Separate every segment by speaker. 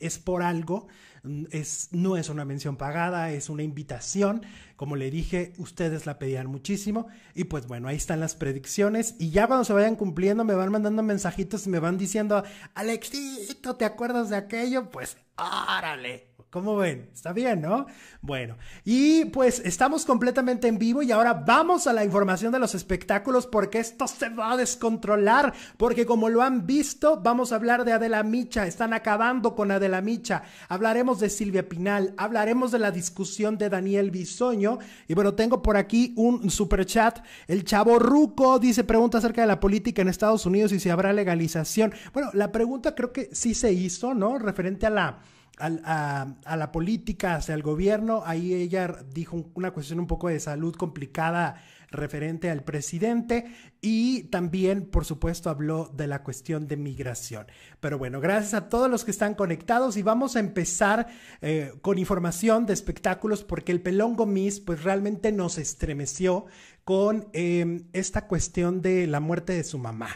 Speaker 1: es por algo, mm, es, no es una mención pagada, es una invitación. Como le dije, ustedes la pedían muchísimo. Y pues bueno, ahí están las predicciones. Y ya cuando se vayan cumpliendo, me van mandando mensajitos y me van diciendo, Alexito, ¿te acuerdas de aquello? Pues árale, ¿Cómo ven? Está bien, ¿no? Bueno, y pues estamos completamente en vivo y ahora vamos a la información de los espectáculos porque esto se va a descontrolar, porque como lo han visto, vamos a hablar de Adela Micha, están acabando con Adela Micha, hablaremos de Silvia Pinal, hablaremos de la discusión de Daniel Bisoño y bueno, tengo por aquí un super chat, el chavo Ruco dice, pregunta acerca de la política en Estados Unidos y si habrá legalización. Bueno, la pregunta creo que sí se hizo, ¿no? Referente a la a, la política, hacia el gobierno. Ahí ella dijo una cuestión un poco de salud complicada referente al presidente y también, por supuesto, habló de la cuestión de migración. Pero bueno, gracias a todos los que están conectados y vamos a empezar eh, con información de espectáculos porque el Pelón Gomis pues realmente nos estremeció con eh, esta cuestión de la muerte de su mamá.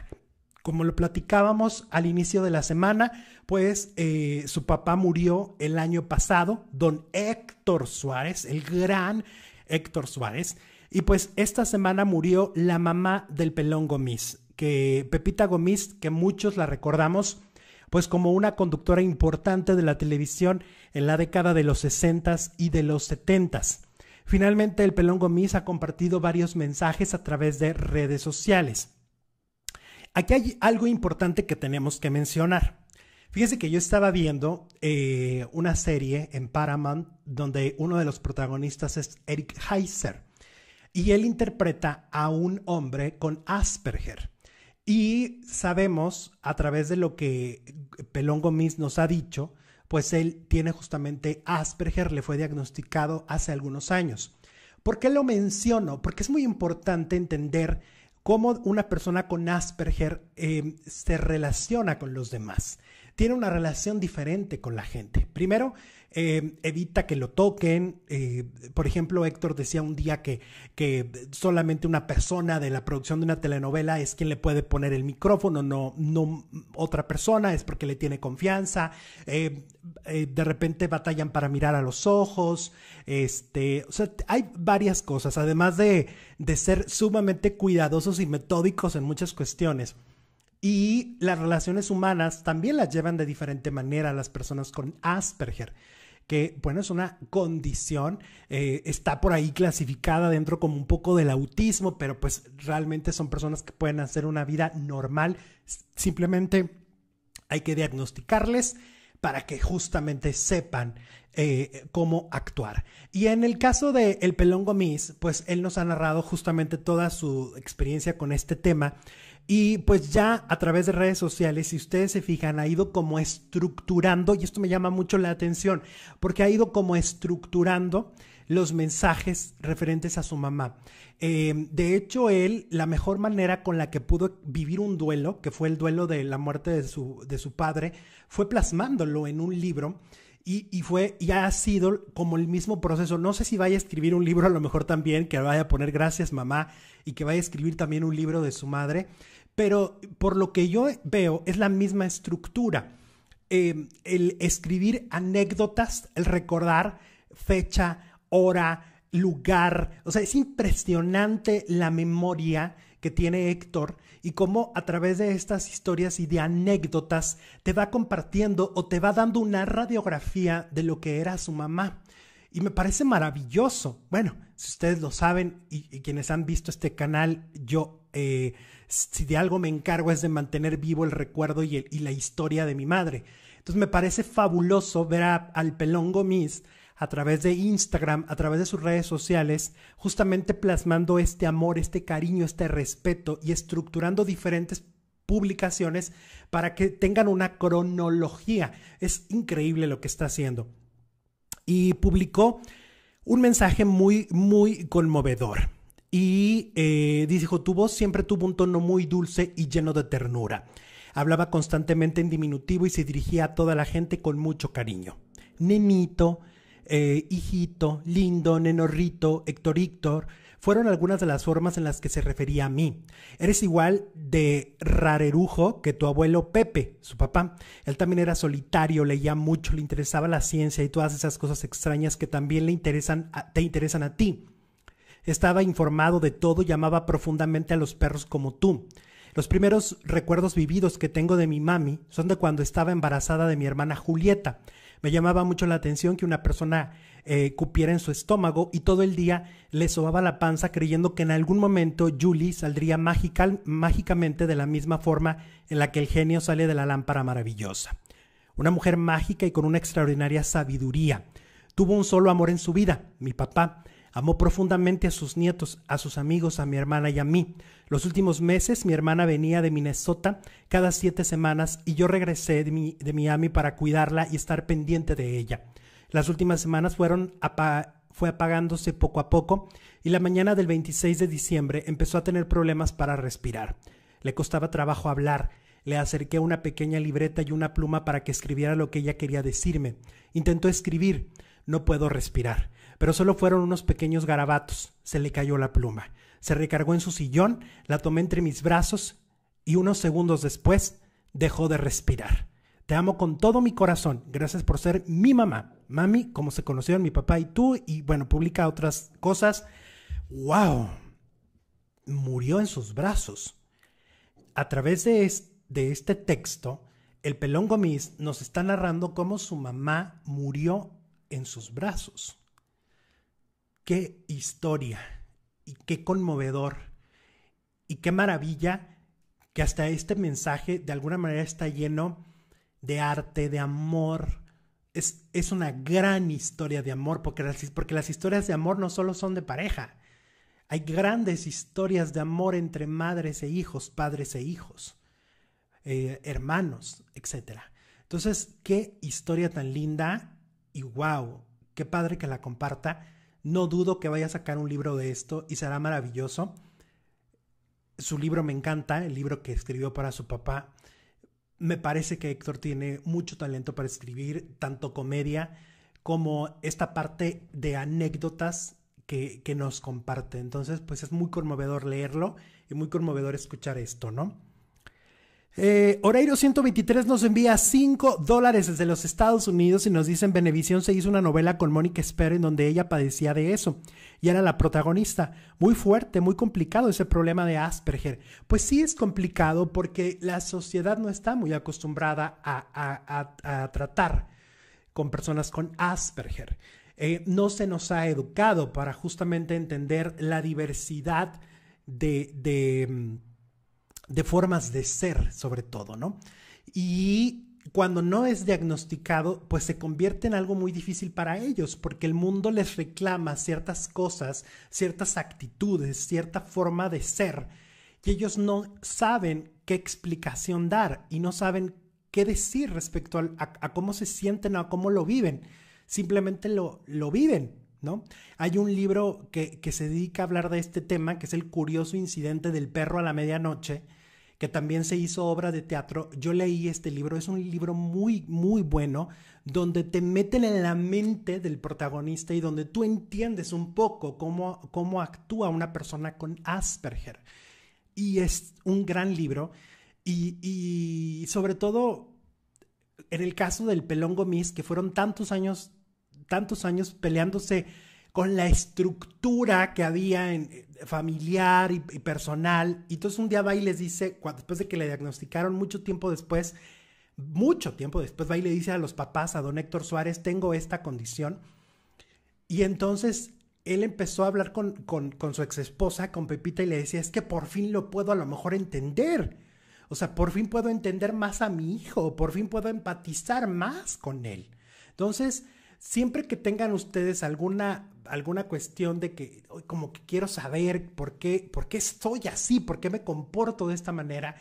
Speaker 1: Como lo platicábamos al inicio de la semana, pues eh, su papá murió el año pasado, don Héctor Suárez, el gran Héctor Suárez. Y pues esta semana murió la mamá del pelón Gomis, que Pepita Gomis, que muchos la recordamos, pues como una conductora importante de la televisión en la década de los 60 y de los 70 Finalmente, el pelón Gomis ha compartido varios mensajes a través de redes sociales. Aquí hay algo importante que tenemos que mencionar. Fíjese que yo estaba viendo eh, una serie en Paramount donde uno de los protagonistas es Eric Heiser y él interpreta a un hombre con Asperger. Y sabemos a través de lo que Pelón Gomis nos ha dicho, pues él tiene justamente Asperger, le fue diagnosticado hace algunos años. ¿Por qué lo menciono? Porque es muy importante entender cómo una persona con Asperger eh, se relaciona con los demás. Tiene una relación diferente con la gente. Primero, eh, evita que lo toquen. Eh, por ejemplo, Héctor decía un día que, que, solamente una persona de la producción de una telenovela es quien le puede poner el micrófono, no, no otra persona, es porque le tiene confianza. de repente batallan para mirar a los ojos. Este, hay varias cosas, además de, de ser sumamente cuidadosos y metódicos en muchas cuestiones. Y las relaciones humanas también las llevan de diferente manera las personas con Asperger que, bueno, es una condición, eh, está por ahí clasificada dentro como un poco del autismo, pero pues realmente son personas que pueden hacer una vida normal, simplemente hay que diagnosticarles para que justamente sepan eh, cómo actuar. Y en el caso de El Pelón Gomis, pues él nos ha narrado justamente toda su experiencia con este tema. Y pues ya a través de redes sociales, si ustedes se fijan, ha ido como estructurando, y esto me llama mucho la atención, porque ha ido como estructurando los mensajes referentes a su mamá. Eh, de hecho, él, la mejor manera con la que pudo vivir un duelo, que fue el duelo de la muerte de su, de su padre, fue plasmándolo en un libro y, fue, y ha sido como el mismo proceso. No sé si vaya a escribir un libro, a lo mejor también, que vaya a poner gracias mamá y que vaya a escribir también un libro de su madre, pero por lo que yo veo es la misma estructura. Em, el escribir anécdotas, el recordar fecha, hora, lugar, o sea, es impresionante la memoria que tiene Héctor y cómo a través de estas historias y de anécdotas te va compartiendo o te va dando una radiografía de lo que era su mamá. Y me parece maravilloso. Bueno, si ustedes lo saben y, quienes han visto este canal, yo, eh, si de algo me encargo es de mantener vivo el recuerdo y, la historia de mi madre. Entonces me parece fabuloso ver al pelón Gomis a través de Instagram, a través de sus redes sociales, justamente plasmando este amor, este cariño, este respeto y estructurando diferentes publicaciones para que tengan una cronología. Es increíble lo que está haciendo. Y publicó un mensaje muy, muy conmovedor. Y eh, dijo, tu voz siempre tuvo un tono muy dulce y lleno de ternura. Hablaba constantemente en diminutivo y se dirigía a toda la gente con mucho cariño. Nenito, eh, hijito, lindo, nenorrito, Héctor Héctor, fueron algunas de las formas en las que se refería a mí. Eres igual de rarerujo que tu abuelo Pepe, su papá. Él también era solitario, leía mucho, le interesaba la ciencia y todas esas cosas extrañas que también le interesan te interesan a ti. Estaba informado de todo y amaba profundamente a los perros como tú. Los primeros recuerdos vividos que tengo de mi mami son de cuando estaba embarazada de mi hermana Julieta. Me llamaba mucho la atención que una persona eh, cupiera en su estómago y todo el día le sobaba la panza creyendo que en algún momento Julie saldría mágicamente de la misma forma en la que el genio sale de la lámpara maravillosa. Una mujer mágica y con una extraordinaria sabiduría. Tuvo un solo amor en su vida, mi papá, Amó profundamente a sus nietos, a sus amigos, a mi hermana y a mí. Los últimos meses mi hermana venía de Minnesota cada siete semanas y yo regresé de, de Miami para cuidarla y estar pendiente de ella. Las últimas semanas fueron fue apagándose poco a poco y la mañana del 26 de diciembre empezó a tener problemas para respirar. Le costaba trabajo hablar. Le acerqué una pequeña libreta y una pluma para que escribiera lo que ella quería decirme. Intentó escribir. No puedo respirar pero solo fueron unos pequeños garabatos. Se le cayó la pluma. Se recargó en su sillón, la tomé entre mis brazos y unos segundos después dejó de respirar. Te amo con todo mi corazón. Gracias por ser mi mamá. Mami, como se conocieron mi papá y tú, y bueno, publica otras cosas. ¡Wow! Murió en sus brazos. A través de, de este texto, el pelón Gomis nos está narrando cómo su mamá murió en sus brazos. Qué historia y qué conmovedor y qué maravilla que hasta este mensaje de alguna manera está lleno de arte, de amor. Es, es una gran historia de amor porque las, porque las historias de amor no solo son de pareja. Hay grandes historias de amor entre madres e hijos, padres e hijos, eh, hermanos, etc. Entonces, qué historia tan linda y wow, qué padre que la comparta no dudo que vaya a sacar un libro de esto y será maravilloso. Su libro me encanta, el libro que escribió para su papá. Me parece que Héctor tiene mucho talento para escribir, tanto comedia como esta parte de anécdotas que, que nos comparte. Entonces, pues es muy conmovedor leerlo y muy conmovedor escuchar esto, ¿no? Eh, Oreiro 123 nos envía 5 dólares desde los Estados Unidos y nos dice en Benevisión se hizo una novela con Mónica Esper en donde ella padecía de eso y era la protagonista. Muy fuerte, muy complicado ese problema de Asperger. Pues sí es complicado porque la sociedad no está muy acostumbrada a, tratar con personas con Asperger. Eh, no se nos ha educado para justamente entender la diversidad de mm, de formas de ser, sobre todo, ¿no? Y cuando no es diagnosticado, pues se convierte en algo muy difícil para ellos, porque el mundo les reclama ciertas cosas, ciertas actitudes, cierta forma de ser, y ellos no saben qué explicación dar y no saben qué decir respecto a, cómo se sienten o a cómo lo viven. Simplemente lo, lo viven, ¿no? Hay un libro que, que se dedica a hablar de este tema, que es el curioso incidente del perro a la medianoche, que también se hizo obra de teatro. Yo leí este libro, es un libro muy, muy bueno, donde te meten en la mente del protagonista y donde tú entiendes un poco cómo, cómo actúa una persona con Asperger. Y es un gran libro. Y, y sobre todo, en el caso del Pelón Gomis, que fueron tantos años, tantos años peleándose con la estructura que había en, eh, familiar y, personal. Y entonces un día va y les dice, después de que le diagnosticaron mucho tiempo después, mucho tiempo después, va y le dice a los papás, a don Héctor Suárez, tengo esta condición. Y entonces él empezó a hablar con, con, con su ex esposa, con Pepita, y le decía, es que por fin lo puedo a lo mejor entender. O sea, por fin puedo entender más a mi hijo, por fin puedo empatizar más con él. Entonces, siempre que tengan ustedes alguna, alguna cuestión de que, como que quiero saber por qué, por qué estoy así, por qué me comporto de esta manera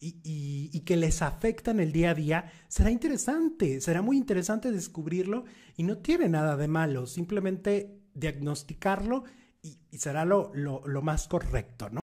Speaker 1: y, y, que les afecta en el día a día, será interesante, será muy interesante descubrirlo y no tiene nada de malo, simplemente diagnosticarlo y, será lo, lo, lo más correcto, ¿no?